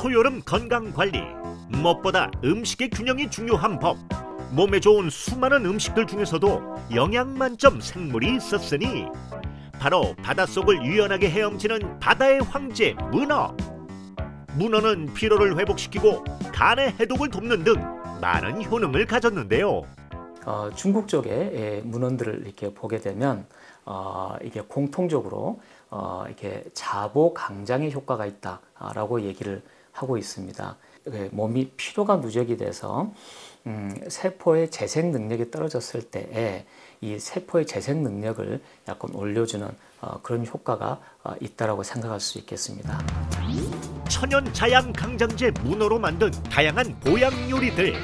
초여름 건강 관리. 무엇보다 음식의 균형이 중요한 법. 몸에 좋은 수많은 음식들 중에서도 영양 만점 생물이 있었으니 바로 바닷속을 유연하게 헤엄치는 바다의 황제 문어. 문어는 피로를 회복시키고 간의 해독을 돕는 등 많은 효능을 가졌는데요. 어, 중국 쪽의 예, 문헌들을 이렇게 보게 되면 어, 이게 공통적으로 어, 이렇게 자보 강장의 효과가 있다라고 얘기를 하고 있습니다. 예, 몸이 피로가 누적이 돼서 음, 세포의 재생 능력이 떨어졌을 때에 이 세포의 재생 능력을 약간 올려주는 어, 그런 효과가 어, 있다라고 생각할 수 있겠습니다. 천연 자양 강장제 문어로 만든 다양한 보양 요리들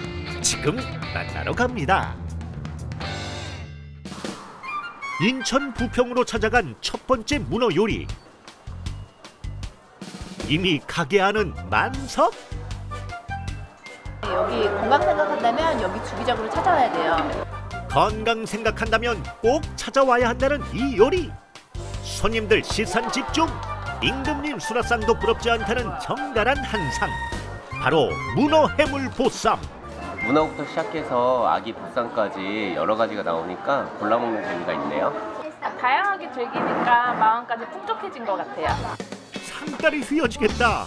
지금 만나러 갑니다. 인천 부평으로 찾아간 첫 번째 문어 요리. 이미 가게 안은 만석? 여기 건강 생각한다면 여기 주기적으로 찾아와야 돼요. 건강 생각한다면 꼭 찾아와야 한다는 이 요리. 손님들 시선 집중. 임금님 수라상도 부럽지 않다는 정갈한 한상. 바로 문어 해물 보쌈. 문어부터 시작해서 아기 보쌈까지 여러 가지가 나오니까 골라 먹는 재미가 있네요. 다양하게 즐기니까 마음까지 풍족해진 것 같아요. 상다리 휘어지겠다.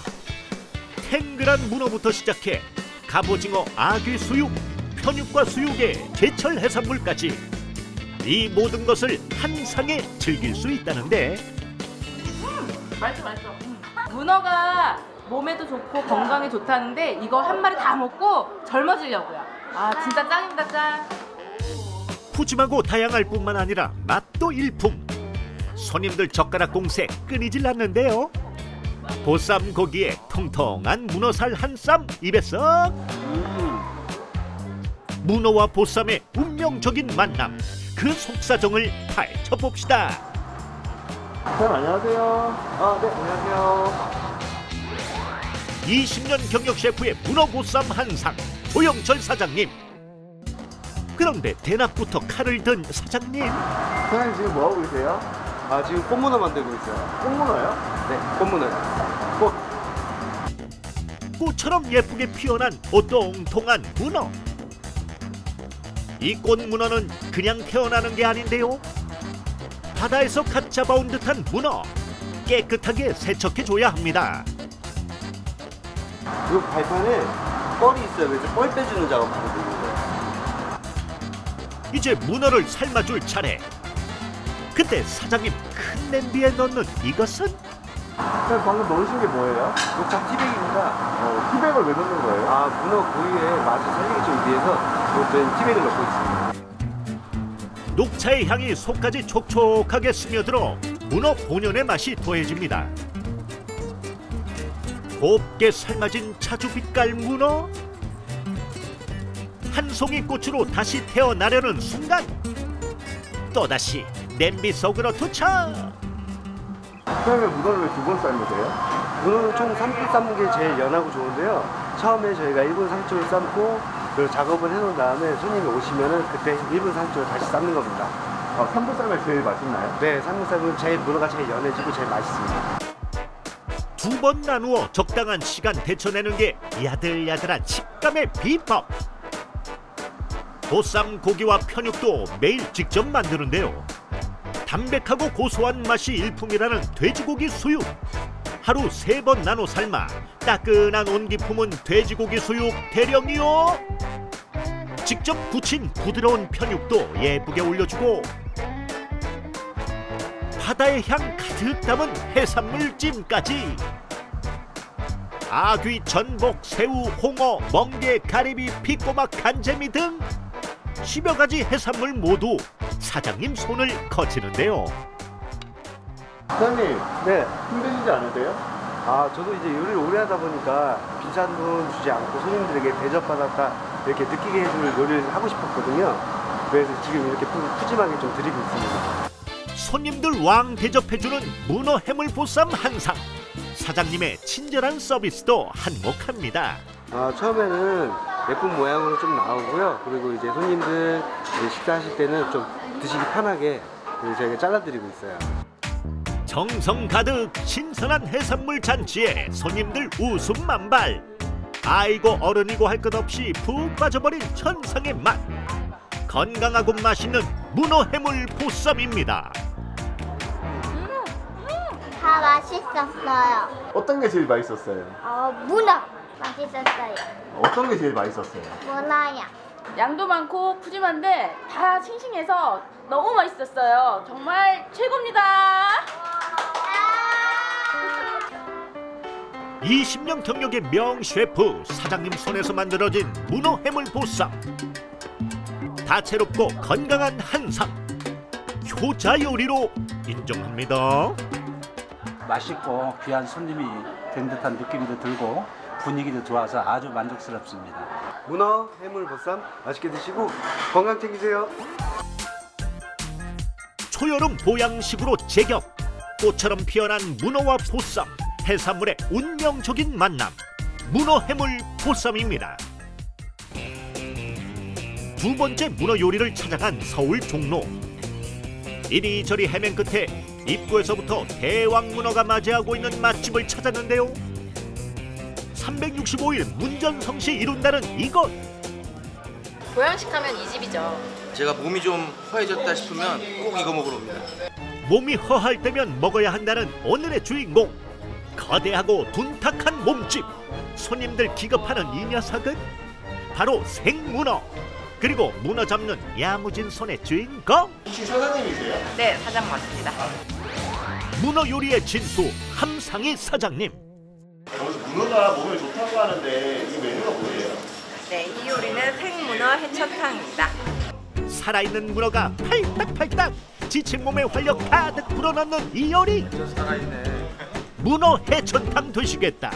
탱글한 문어부터 시작해 갑오징어, 아귀 수육, 편육과 수육의 제철 해산물까지 이 모든 것을 한 상에 즐길 수 있다는데 맛있어 맛있어. 문어가 몸에도 좋고 건강에 좋다는데 이거 한 마리 다 먹고 젊어지려고요. 아 진짜 짱입니다 짱. 푸짐하고 다양할 뿐만 아니라 맛도 일품. 손님들 젓가락 공세 끊이질 않는데요. 보쌈 고기에 통통한 문어살 한 쌈 입에 썩. 문어와 보쌈의 운명적인 만남. 그 속사정을 파헤쳐 봅시다. 사장님 안녕하세요. 아, 네, 안녕하세요. 20년 경력 셰프의 문어 보쌈 한상 조영철 사장님. 그런데 대낮부터 칼을 든 사장님. 사장님 지금 뭐 하고 계세요? 아 지금 꽃문어 만들고 있어요. 꽃문어요? 네, 꽃문어요. 꽃처럼 예쁘게 피어난 오동통한 문어. 이 꽃문어는 그냥 태어나는 게 아닌데요. 바다에서 갓 잡아온 듯한 문어. 깨끗하게 세척해줘야 합니다. 이 발판에 뻘이 있어요. 그래서 뻘 빼주는 작업하거든요. 이제 문어를 삶아줄 차례. 그때 사장님 큰 냄비에 넣는 이것은 사장님 방금 넣으신 게 뭐예요? 녹차 티백입니다. 어, 티백을 왜 넣는 거예요? 아 문어 고유의 맛을 살리기 좀 위해서 저는 티백을 넣고 있습니다. 녹차의 향이 속까지 촉촉하게 스며들어 문어 본연의 맛이 더해집니다. 곱게 삶아진 차주 빛깔 문어 한 송이 꽃으로 다시 태어나려는 순간 또다시 냄비 속으로 투척 사장님 문어를 왜두번 삶으세요? 문어는 총 3분 삶는 게 제일 연하고 좋은데요. 처음에 저희가 1분 3초를 삶고 그 작업을 해놓은 다음에 손님이 오시면은 그때 1분 3초를 다시 삶는 겁니다. 아, 3분 삶이 제일 맛있나요? 네, 3분 삶은 제일 문어가 제일 연해지고 제일 맛있습니다. 두 번 나누어 적당한 시간 데쳐내는 게 야들야들한 식감의 비법 보쌈 고기와 편육도 매일 직접 만드는데요 담백하고 고소한 맛이 일품이라는 돼지고기 수육. 하루 세 번 나눠 삶아 따끈한 온기 품은 돼지고기 수육 대령이요. 직접 굳힌 부드러운 편육도 예쁘게 올려주고 바다의 향 가득 담은 해산물 찜까지. 아귀, 전복, 새우, 홍어, 멍게, 가리비, 피꼬막, 간재미 등 10여 가지 해산물 모두 사장님 손을 거치는데요. 사장님 네. 힘드시지 않으세요? 아, 저도 이제 요리를 오래 하다 보니까 비싼 돈 주지 않고 손님들에게 대접받았다 이렇게 느끼게 해줄 요리를 하고 싶었거든요. 그래서 지금 이렇게 푸- 푸짐하게 좀 드리고 있습니다. 손님들 왕 대접해주는 문어 해물 보쌈 한 상. 사장님의 친절한 서비스도 한몫합니다. 아, 처음에는 예쁜 모양으로 좀 나오고요. 그리고 이제 손님들 이제 식사하실 때는 좀 드시기 편하게 저희가 잘라드리고 있어요. 정성 가득 신선한 해산물 잔치에 손님들 웃음 만발. 아이고 어른이고 할 것 없이 푹 빠져버린 천상의 맛. 건강하고 맛있는 문어 해물 보쌈입니다. 다 맛있었어요. 어떤 게 제일 맛있었어요? 어, 문어 맛있었어요. 어떤 게 제일 맛있었어요? 문어야. 양도 많고 푸짐한데 다 싱싱해서 너무 맛있었어요. 정말 최고입니다. 20년 경력의 명 셰프 사장님 손에서 만들어진 문어 해물 보쌈. 다채롭고 건강한 한상. 효자 요리로 인정합니다. 맛있고 귀한 손님이 된 듯한 느낌도 들고 분위기도 좋아서 아주 만족스럽습니다. 문어, 해물, 보쌈 맛있게 드시고 건강 챙기세요. 초여름 보양식으로 제격 꽃처럼 피어난 문어와 보쌈 해산물의 운명적인 만남 문어 해물 보쌈입니다 두 번째 문어 요리를 찾아간 서울 종로 이리저리 헤맨 끝에 입구에서부터 대왕 문어가 맞이하고 있는 맛집을 찾았는데요 365일 문전성시 이룬다는 이것 보양식 하면 이 집이죠. 제가 몸이 좀 허해졌다 싶으면 꼭 이거 먹으러 옵니다. 몸이 허할 때면 먹어야 한다는 오늘의 주인공 거대하고 둔탁한 몸집 손님들 기겁하는 이 녀석은 바로 생문어 그리고 문어 잡는 야무진 손의 주인공 혹시 사장님이세요? 네, 사장 맞습니다. 문어 요리의 진수 함상희 사장님 여기서 문어가 몸에 좋다고 하는데 이 메뉴가 뭐예요? 네, 이 요리는 생문어 해천탕입니다. 살아있는 문어가 팔딱팔딱 지친 몸에 활력 가득 불어넣는 이 요리 문어 해천탕 되시겠다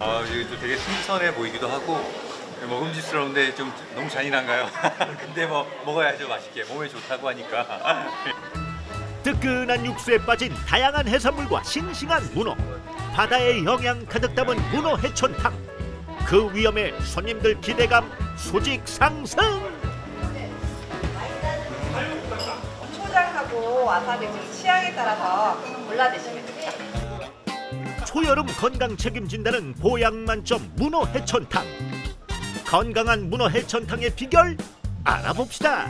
아, 이거 되게 신선해 보이기도 하고 먹음직스러운데 좀 너무 잔인한가요? 근데 뭐 먹어야죠 맛있게 몸에 좋다고 하니까. 뜨끈한 육수에 빠진 다양한 해산물과 싱싱한 문어 바다의 영양 가득 담은 문어 해천탕. 그 위험에 손님들 기대감 수직 상승! 초장하고 와사비 좀 취향에 따라서 골라 드시면 됩니다. 초여름 건강 책임진다는 보양 만점 문어 해천탕. 건강한 문어 해천탕의 비결 알아봅시다